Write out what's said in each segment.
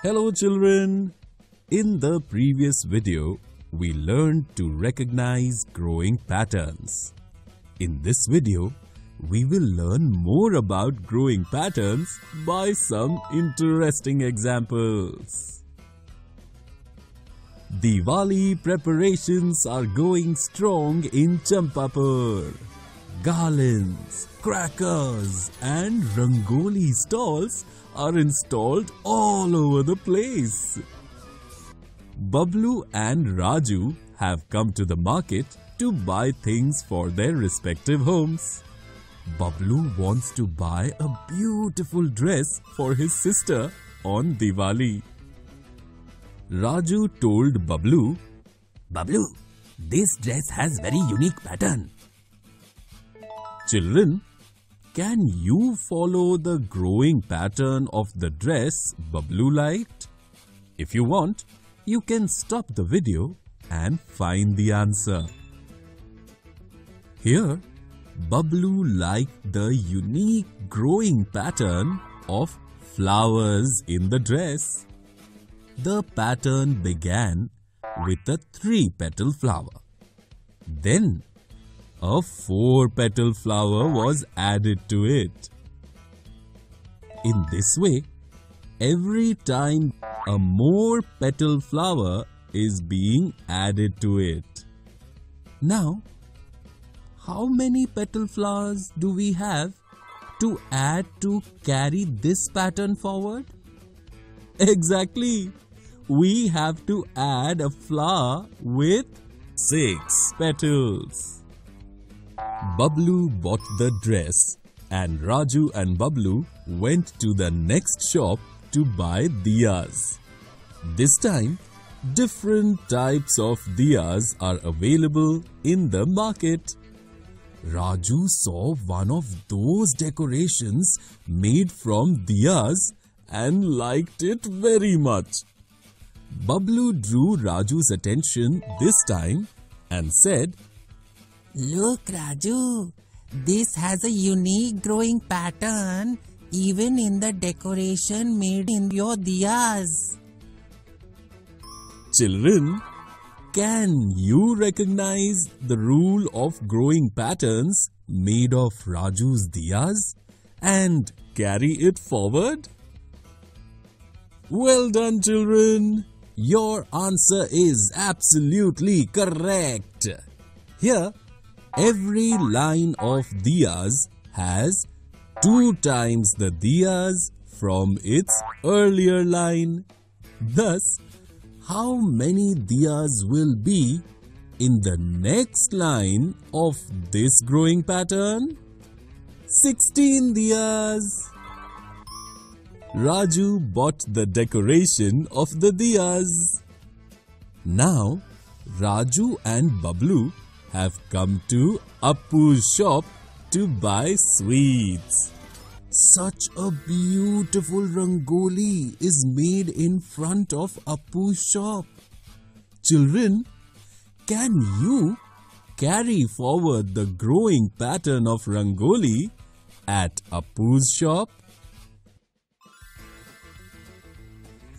Hello children! In the previous video, we learned to recognize growing patterns. In this video, we will learn more about growing patterns by some interesting examples. Diwali preparations are going strong in Champapur. Garlands, crackers and rangoli stalls are installed all over the place. Bablu and Raju have come to the market to buy things for their respective homes. Bablu wants to buy a beautiful dress for his sister on Diwali. Raju told Bablu, Bablu, this dress has very unique pattern. Children, can you follow the growing pattern of the dress Bablu liked? If you want, you can stop the video and find the answer. Here, Bablu liked the unique growing pattern of flowers in the dress. The pattern began with a three-petal flower. Then a four-petal flower was added to it. In this way, every time a more petal flower is being added to it. Now, how many petal flowers do we have to add to carry this pattern forward? Exactly! We have to add a flower with six petals. Bablu bought the dress and Raju and Bablu went to the next shop to buy diyas. This time, different types of diyas are available in the market. Raju saw one of those decorations made from diyas and liked it very much. Bablu drew Raju's attention this time and said, Look, Raju, this has a unique growing pattern even in the decoration made in your diyas. Children, can you recognize the rule of growing patterns made of Raju's diyas and carry it forward? Well done, children. Your answer is absolutely correct. Here, Every line of diyas has two times the diyas from its earlier line. Thus, how many diyas will be in the next line of this growing pattern? 16 diyas. Raju bought the decoration of the diyas. Now, Raju and Bablu have come to Appu's shop to buy sweets. Such a beautiful rangoli is made in front of Appu's shop. Children, can you carry forward the growing pattern of rangoli at Appu's shop?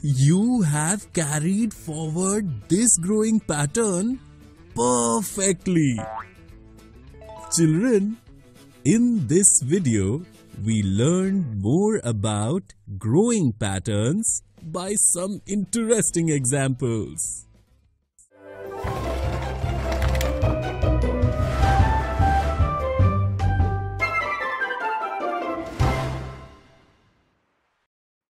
You have carried forward this growing pattern perfectly. Children, in this video, we learned more about growing patterns by some interesting examples.